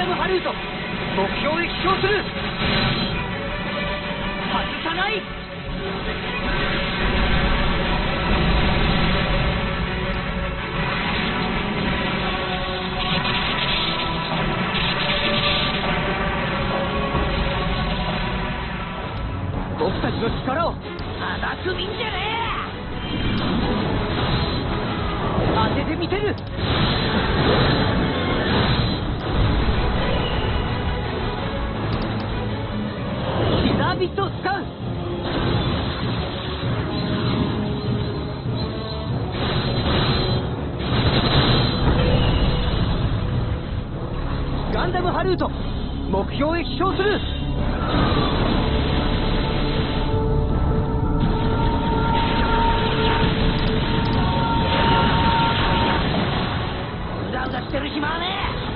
目標へ飛行する。外さない。僕たちの力を。甘く見んじゃねえ。当ててみせる。ビットを使う。ガンダムハルート目標へ飛翔する。うだうだしてる暇はねえ。